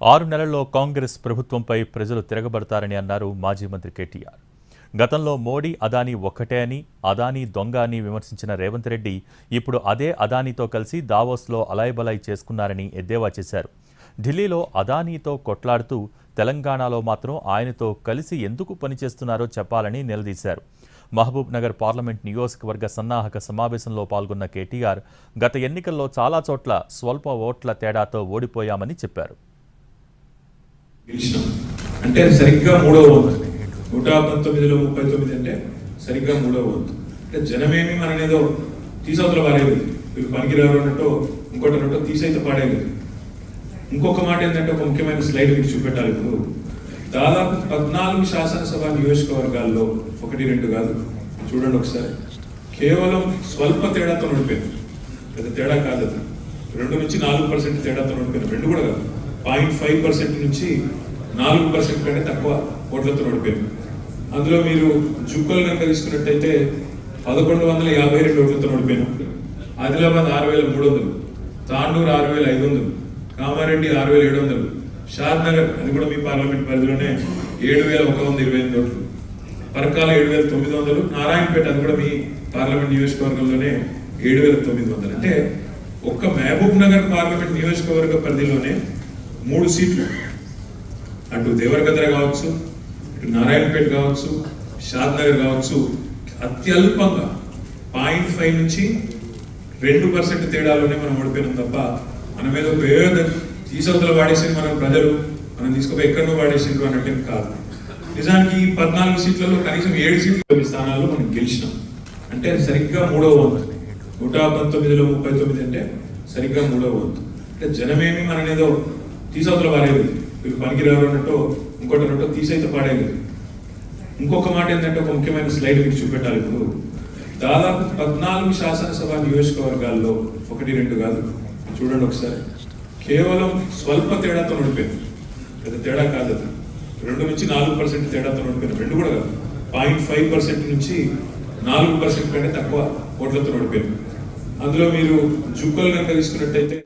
ఆరు నెలల్లో కాంగ్రెస్ ప్రభుత్వంపై ప్రజలు తిరగబడతారని అన్నారు మాజీ మంత్రి కేటీఆర్. గతంలో మోడీ అదానీ ఒక్కటే అని అదానీ దొంగ అని విమర్శించిన రేవంత్ రెడ్డి ఇప్పుడు అదే అదానీతో కలిసి దావోస్లో అలాయబలాయ్ చేసుకున్నారని ఎద్దేవా చేశారు. ఢిల్లీలో అదానీతో కొట్లాడుతూ తెలంగాణలో మాత్రం ఆయనతో కలిసి ఎందుకు పనిచేస్తున్నారో చెప్పాలని నిలదీశారు. మహబూబ్ నగర్ పార్లమెంట్ నియోజకవర్గ సన్నాహక సమావేశంలో పాల్గొన్న కేటీఆర్ గత ఎన్నికల్లో చాలా చోట్ల స్వల్ప ఓట్ల తేడాతో ఓడిపోయామని చెప్పారు. గెలిచినాం. అంటే సరిగ్గా మూడవ వంతు నూట పంతొమ్మిదిలో ముప్పై తొమ్మిది అంటే సరిగ్గా మూడవ వంతు అంటే జనమేమి మననేదో తీసవతల పాడేది వీళ్ళు పనికిరారు అన్నట్టు ఇంకోటి అన్నట్టు తీసైతే పాడేది. ఇంకొక మాట ఏంటంటే ఒక ముఖ్యమైన స్లైడ్ మీకు చూపెట్టాలి ఇప్పుడు. దాదాపు పద్నాలుగు శాసనసభ నియోజకవర్గాల్లో ఒకటి రెండు కాదు. చూడండి ఒకసారి. కేవలం స్వల్ప తేడాతో నడిపోయింది పెద్ద తేడా కాదు అది రెండు నుంచి నాలుగు పర్సెంట్ తేడాతో నడిపోయింది రెండు కూడా కాదు. పాయింట్ ఫైవ్ పర్సెంట్ నుంచి నాలుగు పర్సెంట్ కంటే తక్కువ ఓట్లతో నడిపోయింది అందులో మీరు జుక్కలు కనుక తీసుకున్నట్టయితే పదకొండు వందల యాభై రెండు ఓట్లతో ఓడిపోయినాం. ఆదిలాబాద్ ఆరు వేల మూడు వందలు తాండూరు ఆరు వేల ఐదు వందలు కామారెడ్డి ఆరు వేల ఏడు వందలు షాద్ నగర్ అది కూడా మీ పార్లమెంట్ పరిధిలోనే ఏడు వేల ఒక వంద ఇరవై ఎనిమిది ఓట్లు. పరకాల ఏడు వేల తొమ్మిది వందలు నారాయణపేట అది కూడా మీ పార్లమెంట్ నియోజకవర్గంలోనే ఏడు వేల తొమ్మిది వందలు. అంటే ఒక్క మహబూబ్ నగర్ పార్లమెంట్ నియోజకవర్గ పరిధిలోనే మూడు సీట్లు. అటు దేవరగద్ర కావచ్చు ఇటు నారాయణపేట కావచ్చు షాద్ నగర్ కావచ్చు అత్యల్పంగా పాయింట్ ఫైవ్ నుంచి రెండు పర్సెంట్ తేడాలోనే మనం ఓడిపోయినాం తప్ప మనం ఏదో పేద తీసవతలు వాడేసింది మనం ప్రజలు మనం తీసుకుపోయి ఎక్కడో వాడేసిండ్రు అన్నట్టు కాదు. నిజానికి ఈ పద్నాలుగు సీట్లలో కనీసం ఏడు సీట్ల స్థానాల్లో మనం గెలిచినాం. అంటే సరిగ్గా మూడవ వంతు నూట పంతొమ్మిదిలో ముప్పై తొమ్మిది అంటే సరిగ్గా మూడవ వంతు అంటే జనమేమి మననేదో తీసవతల పాడేది వీళ్ళు పనికిరారు అన్నట్టు ఇంకోటి అన్నట్టు తీసైతే పాడేది. ఇంకొక మాట ఏంటంటే ఒక ముఖ్యమైన స్లైడ్ మీకు చూపెట్టాలి ఇప్పుడు. దాదాపు పద్నాలుగు శాసనసభ నియోజకవర్గాల్లో ఒకటి రెండు కాదు. చూడండి ఒకసారి. కేవలం స్వల్ప తేడాతో నడిపోయింది పెద్ద తేడా కాదు అది. రెండు నుంచి నాలుగు పర్సెంట్ తేడాతో నడిపోయింది రెండు కూడా కాదు. పాయింట్ ఫైవ్ పర్సెంట్ నుంచి నాలుగు పర్సెంట్ కంటే తక్కువ ఓట్లతో నడిపోయింది అందులో మీరు జుక్కలు కనుక తీసుకున్నట్టయితే